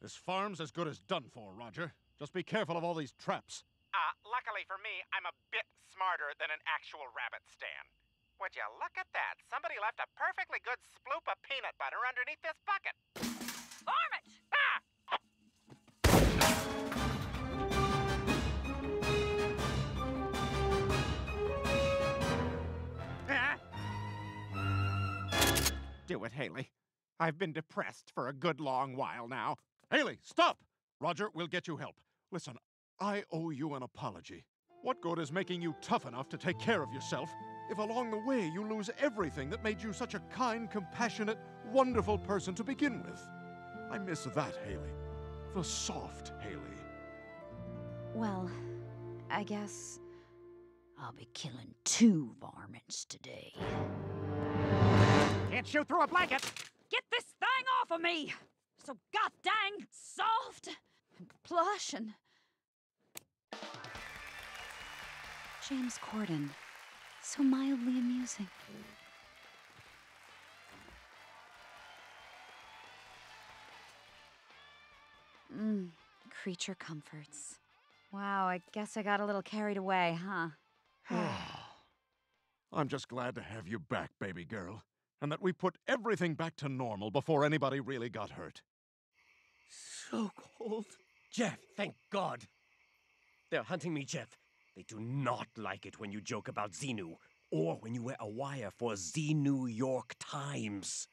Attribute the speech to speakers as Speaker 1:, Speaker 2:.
Speaker 1: This farm's as good as done for, Roger. Just be careful of all these traps.
Speaker 2: Uh, luckily for me, I'm a bit smarter than an actual rabbit Stan. Would you look at that? Somebody left a perfectly good sploop of peanut butter underneath this bucket.
Speaker 3: Varmint!
Speaker 2: Ah! Ah!
Speaker 4: Do it, Hayley. I've been depressed for a good long while now.
Speaker 1: Hayley, stop! Roger, we'll get you help. Listen, I owe you an apology. What good is making you tough enough to take care of yourself if along the way you lose everything that made you such a kind, compassionate, wonderful person to begin with? I miss that, Hayley. The soft Hayley.
Speaker 3: Well, I guess I'll be killing two varmints today.
Speaker 4: Can't shoot through a blanket.
Speaker 3: Get this thing off of me! So goddang soft and plush and. James Corden. So mildly amusing. Mmm, creature comforts. Wow, I guess I got a little carried away, huh?
Speaker 1: I'm just glad to have you back, baby girl, and that we put everything back to normal before anybody really got hurt.
Speaker 5: So cold. Jeff, thank God. They're hunting me, Jeff. They do not like it when you joke about Xenu, or when you wear a wire for the New York Times.